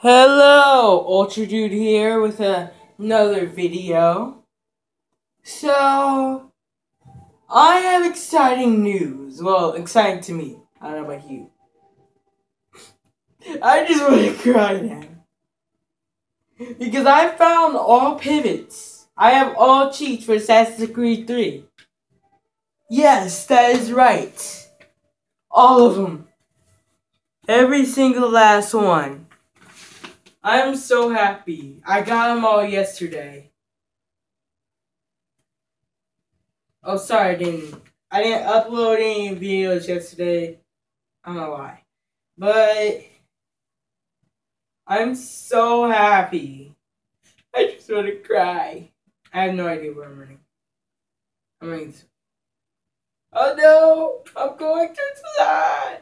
Hello, Ultra Dude here with a, another video. So, I have exciting news. Well, exciting to me. I don't know about you. I just want to cry now. Because I found all pivots. I have all cheats for Assassin's Creed 3. Yes, that is right. All of them. Every single last one. I'm so happy. I got them all yesterday. Oh, sorry, I didn't. I didn't upload any videos yesterday. I don't know why. But I'm so happy. I just want to cry. I have no idea where I'm running. I'm running. Oh no! I'm going to the!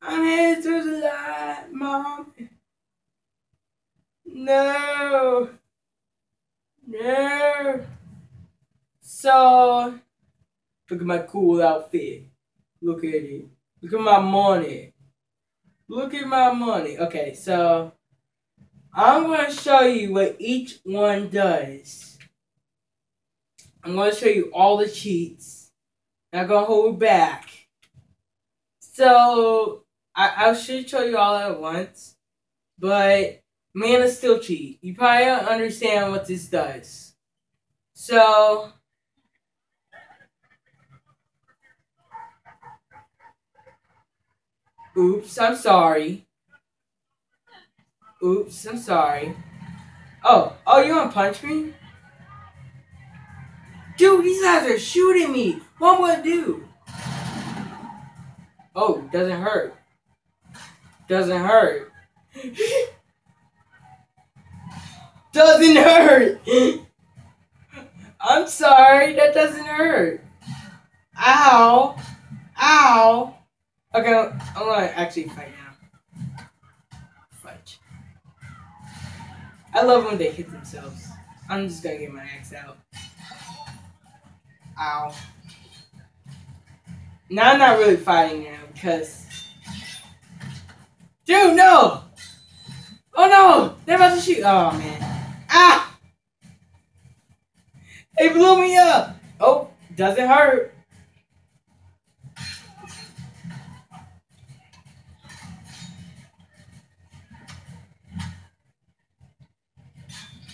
I'm headed to the line, Mom. No. No. So, look at my cool outfit. Look at it. Look at my money. Look at my money. Okay, so I'm going to show you what each one does. I'm going to show you all the cheats. Not going to hold back. So, I, I should show you all at once. But, Man of Steel cheat. You probably don't understand what this does. So, Oops, I'm sorry. Oops, I'm sorry. Oh, oh, you want to punch me? Dude, these guys are shooting me. What would I do? Oh, doesn't hurt. Doesn't hurt. doesn't hurt. I'm sorry, that doesn't hurt. Ow. Ow. Okay, I'm gonna actually fight now. Fight. I love when they hit themselves. I'm just gonna get my axe out. Ow. Now I'm not really fighting now because. Dude, no! Oh no! They're about to shoot. Oh man. Ah! They blew me up! Oh, does it hurt.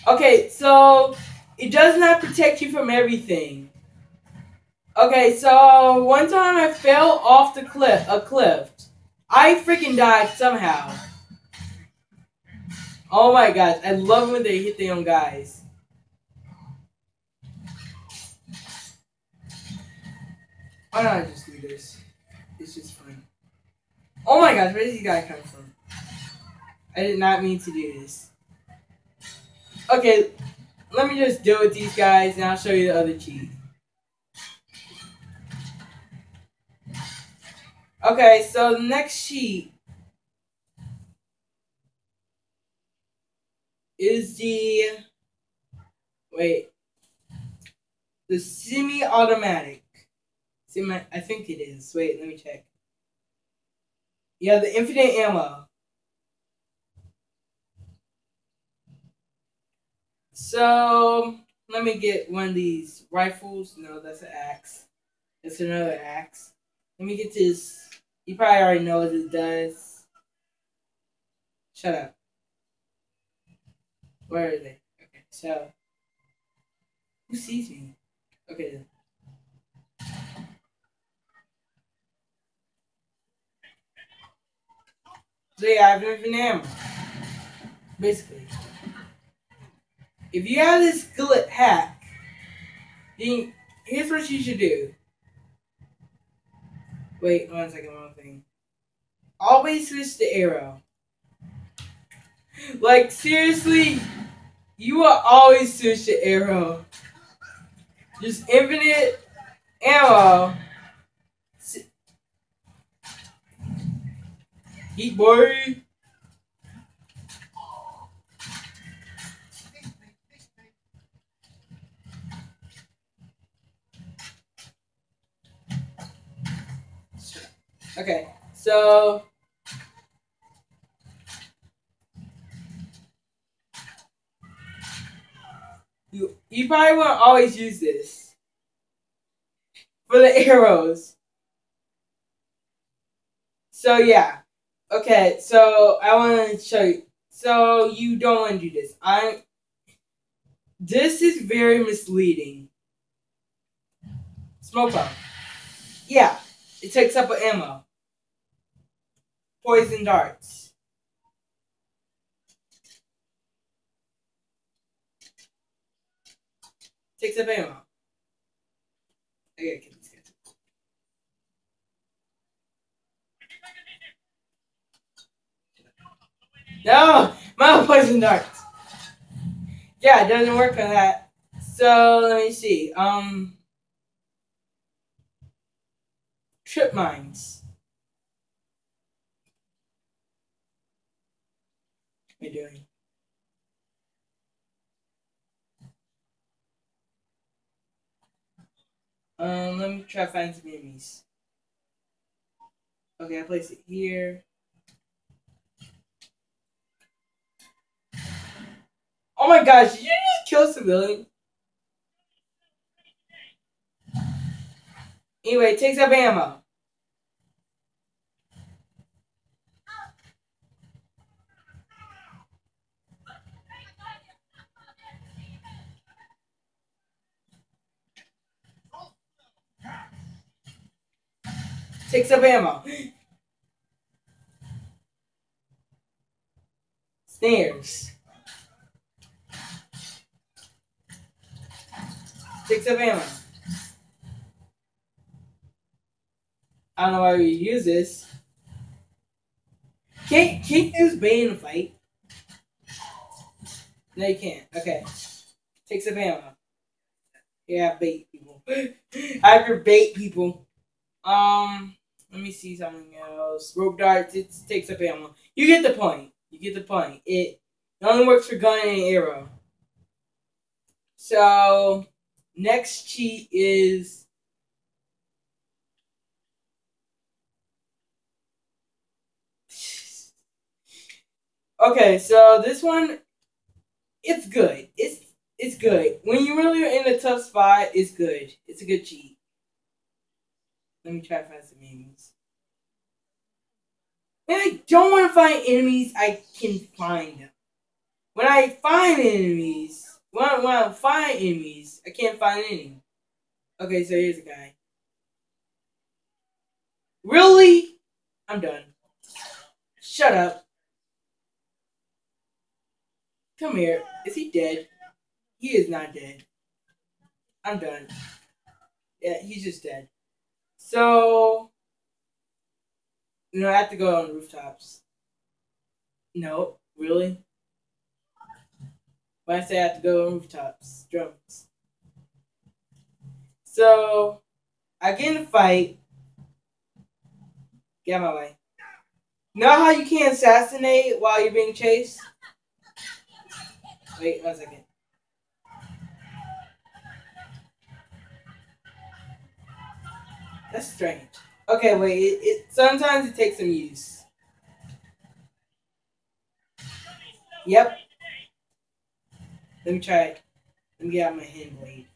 Okay, so it does not protect you from everything. Okay, so one time I fell off the cliff, a cliff. I freaking died somehow. Oh my gosh, I love when they hit the young guys. Why don't I just do this? It's just fun. Oh my gosh, where did this guy come from? I did not mean to do this. Okay, let me just deal with these guys and I'll show you the other cheat. Okay, so the next sheet is the wait the semi-automatic. Semi, I think it is. Wait, let me check. Yeah, the infinite ammo. So let me get one of these rifles. No, that's an axe. That's another axe. Let me get this. You probably already know what it does. Shut up. Where are they? Okay, so who sees me? Okay. So yeah, I have infinite ammo. Basically. If you have this glitch hack, then here's what you should do. Wait, one second, one thing. Always switch the arrow. Like, seriously, you will always switch the arrow. Just infinite ammo. Eat boy. Okay, so You you probably won't always use this for the arrows. So yeah. Okay, so I want to show you. So you don't want to do this. I. This is very misleading. Smoke bomb. Yeah, it takes up a ammo. Poison darts. Takes up ammo. I gotta get these guys. No! My poison darts! Yeah, it doesn't work on that. So, let me see. Um... Trip mines. What are you doing? Um, let me try to find some enemies. Okay, I place it here. Oh my gosh, did you just kill a civilian? Anyway, it takes up ammo. Takes up ammo. Snares. Takes up ammo. I don't know why we use this. Can't can't use Bane fight. No, you can't. Okay. Takes up ammo. Yeah, bait people. I have your bait people. Um, let me see something else. Rope darts, it takes up ammo. You get the point. You get the point. It, it only works for gun and arrow. So, next cheat is Okay, so this one it's good. It's it's good. When you really are in a tough spot, it's good. It's a good cheat. Let me try to find some enemies. When I don't want to find enemies, I can find them. When I find enemies, when I, when I find enemies, I can't find any. Okay, so here's a guy. Really? I'm done. Shut up. Come here. Is he dead? He is not dead. I'm done. Yeah, he's just dead. So, you know, I have to go on rooftops. No, really? When I say I have to go on rooftops, drums. So, I get in a fight. Get my way. Know how you can't assassinate while you're being chased? Wait one second. That's strange. Okay, wait. It, it sometimes it takes some use. Yep. Let me try it. Let me get out my hand blade.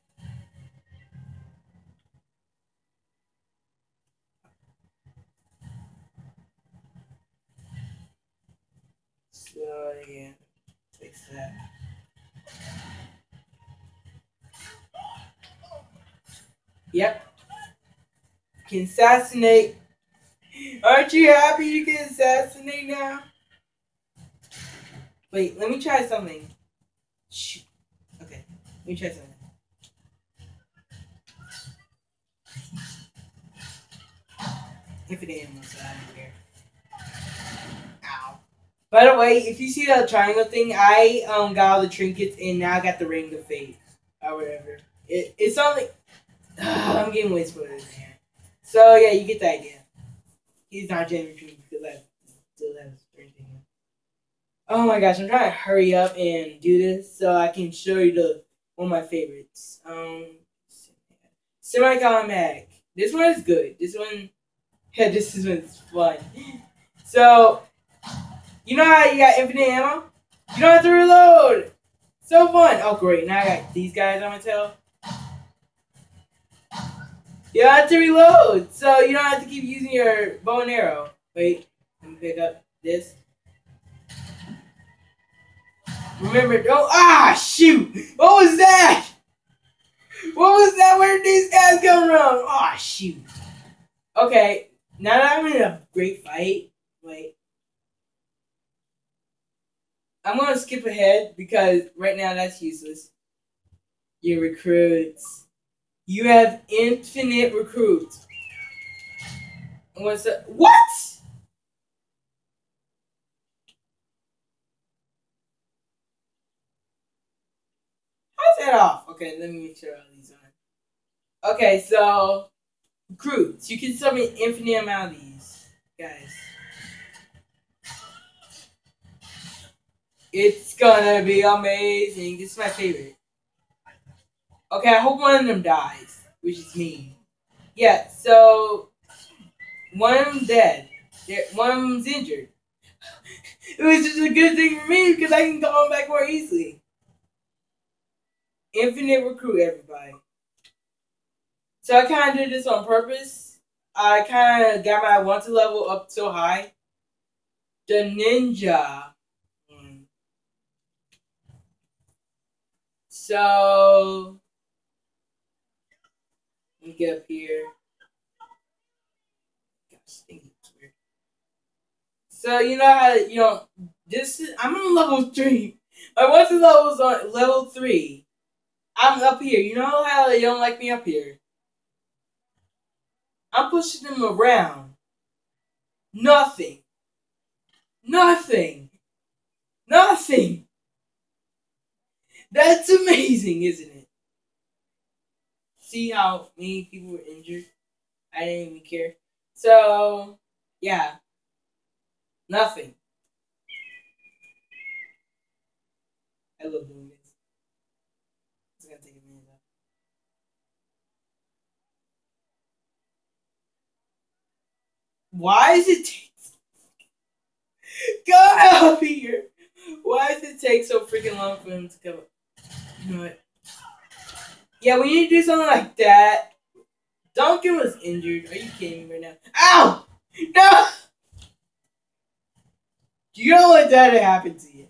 So yeah, fix that. Yep. Can assassinate. Aren't you happy you can assassinate now? Wait, let me try something. Shoot. Okay, let me try something. Infinite ammo, so I don't care. Ow. By the way, if you see that triangle thing, I um got all the trinkets and now I got the ring of fate or whatever. It, it's only I'm getting way spoilers here. So yeah, you get the idea. He's not Jamie Tree because I still have everything. Oh my gosh, I'm trying to hurry up and do this so I can show you the one of my favorites. Um, semi-automatic. This one is good. This one, yeah, this is one's fun. So, you know how you got infinite ammo? You don't have to reload. So fun. Oh, great. Now I got these guys on my tail. You have to reload, so you don't have to keep using your bow and arrow. Wait, let me pick up this. Remember, don't. Ah, shoot! What was that? What was that? Where did these guys come from? Ah, shoot. Okay, now that I'm in a great fight, wait. I'm gonna skip ahead because right now that's useless. Your recruits. You have infinite recruits. What's that? What? How's that off? Okay, let me make sure all these on. Okay, so recruits. You can summon infinite amount of these guys. It's gonna be amazing. This is my favorite. Okay, I hope one of them dies, which is me. Yeah, so one of dead. One of them's injured. it was just a good thing for me because I can come back more easily. Infinite recruit, everybody. So I kind of did this on purpose. I kind of got my wanted level up so high. The ninja hmm. So let get up here. So you know how you know this is I'm on level three. My once level is on level three. I'm up here. You know how they don't like me up here. I'm pushing them around. Nothing. Nothing. Nothing. That's amazing, isn't it? See how many people were injured? I didn't even care. So, yeah. Nothing. I love doing this. It's gonna take a minute though. Why does it take Go out here! Why does it take so freaking long for him to come up? You know what? Yeah, we need to do something like that. Duncan was injured. Are you kidding me right now? Ow! No! You don't want that to happen to you.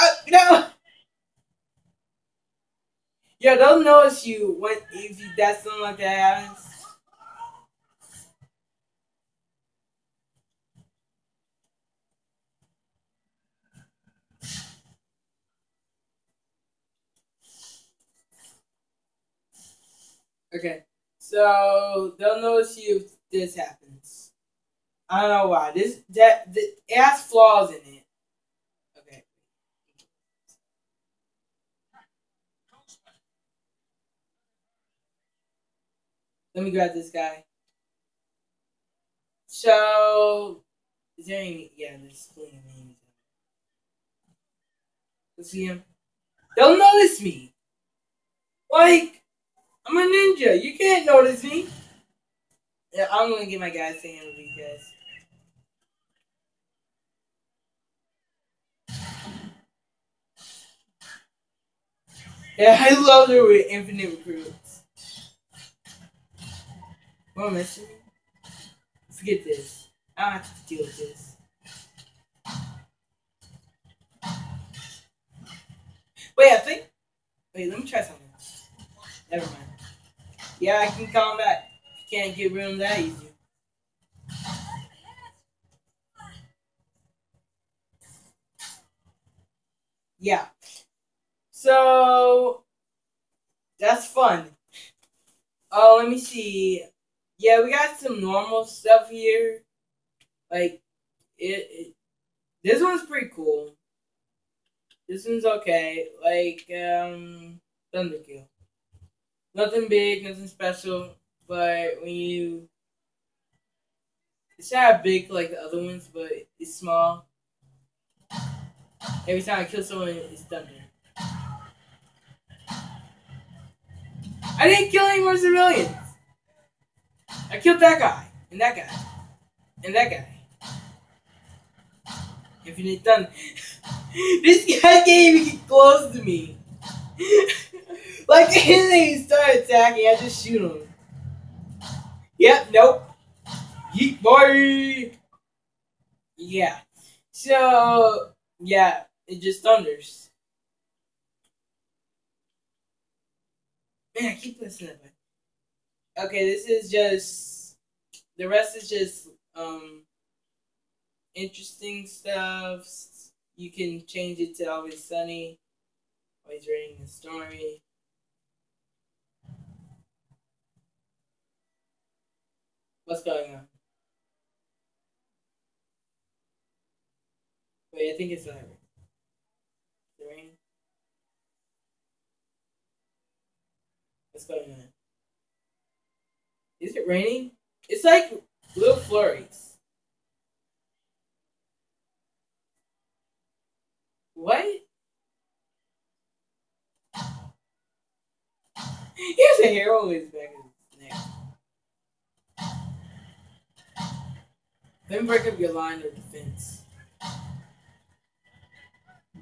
Uh, no! Yeah, they'll notice you when if you, that something like that happens. Okay, so they'll notice you if this happens. I don't know why. This that, that it has flaws in it. Okay. Let me grab this guy. So, is there any? Yeah, there's of names. Let's see him. They'll notice me. Like, I'm a ninja. You can't notice me. Yeah, I'm gonna get my guys to handle these guys. Yeah, I love it with infinite recruits. What missing? Forget this. I don't have to deal with this. Wait, I think. Wait, let me try something. else. Never mind. Yeah, I can come back. Can't get rid of that easy. Yeah. So that's fun. Oh, let me see. Yeah, we got some normal stuff here. Like it, it this one's pretty cool. This one's okay. Like um Thunderkill. Nothing big, nothing special, but when you it's not big like the other ones, but it's small. Every time I kill someone, it's done. I didn't kill any more civilians. I killed that guy, and that guy, and that guy. Infinite done. this guy can't even get close to me. like, he start attacking, I just shoot him. Yep, nope. Yeet boy! Yeah. So, yeah, it just thunders. Man, I keep listening. Okay, this is just the rest is just um interesting stuff. You can change it to always sunny, always raining and stormy. What's going on? Wait, I think it's not. The rain. What's going on? Is it raining? It's like little flurries. What? Here's a his back Let me break up your line of defense.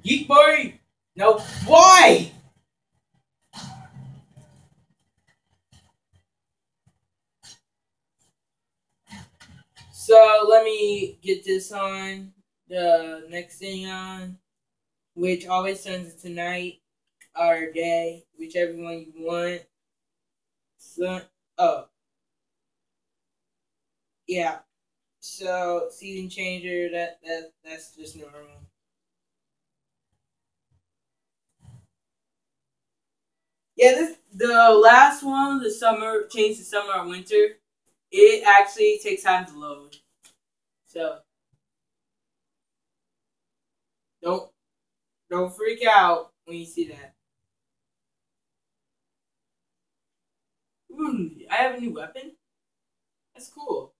Geek boy! No, why? So let me get this on. The next thing on, which always turns into night or day, whichever one you want. So, oh, yeah. So season changer. That that that's just normal. Yeah, this the last one, the summer change to summer or winter it actually takes time to load. So don't don't freak out when you see that. Ooh, I have a new weapon. That's cool.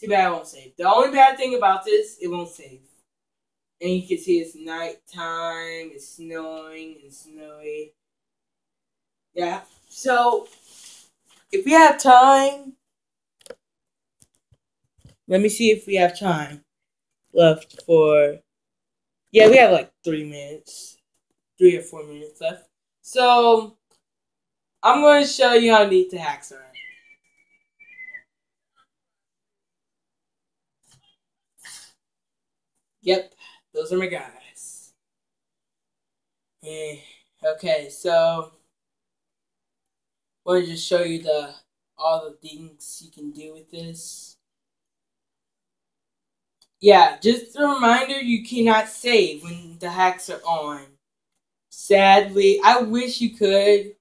Too bad I won't save. The only bad thing about this, it won't save. And you can see it's nighttime, it's snowing and snowy. Yeah. So if we have time, let me see if we have time left for. Yeah, we have like three minutes, three or four minutes left. So I'm going to show you how neat the hacks are. Yep, those are my guys. Yeah, okay, so I want to just show you the all the things you can do with this yeah, just a reminder you cannot save when the hacks are on. Sadly, I wish you could.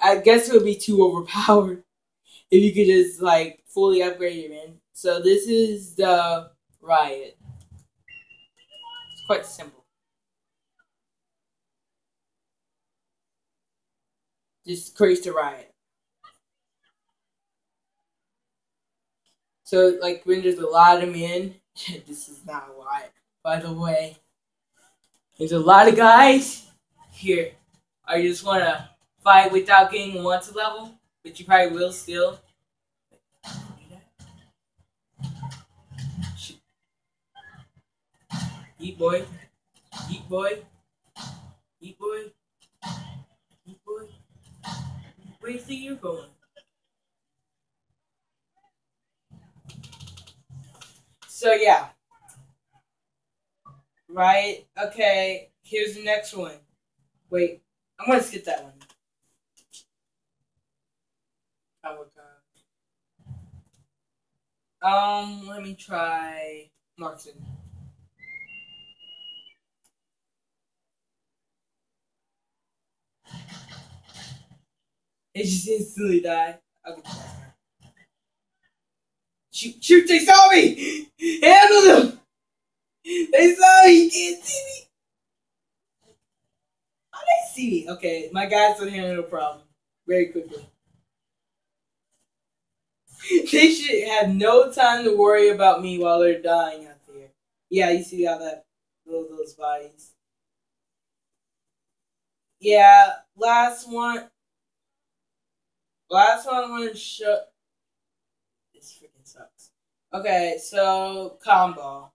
I guess it would be too overpowered if you could just like fully upgrade your man. So this is the riot. Quite simple. Just create the riot. So like when there's a lot of men this is not why. By the way, there's a lot of guys here. You just want to fight without getting one to level? But you probably will still. Eat boy. Eat boy. Eat boy. Eat boy. Where do you think you're going? So yeah. Right? Okay. Here's the next one. Wait. I'm gonna skip that one. Oh. Um, let me try Martin. It just instantly died. Okay. Shoot, shoot, they saw me! Handle them! They saw me, you can't see me! How they see me? Okay, my guys will handle the problem very quickly. they should have no time to worry about me while they're dying out there. Yeah, you see how that those those bodies. Yeah, last one. Last one I'm gonna show sucks. Okay, so combo.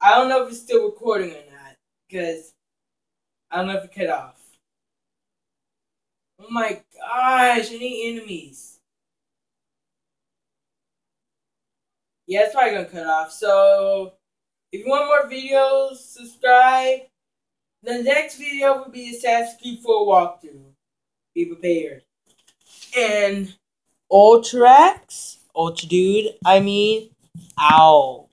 I don't know if it's still recording or not Because I don't know if it cut off. Oh my gosh, any enemies. Yeah, it's probably gonna cut off. So, if you want more videos, subscribe. The next video will be Assassin's Creed 4 walkthrough. Be prepared. And Ultrax, Ultra Dude, I mean, ow.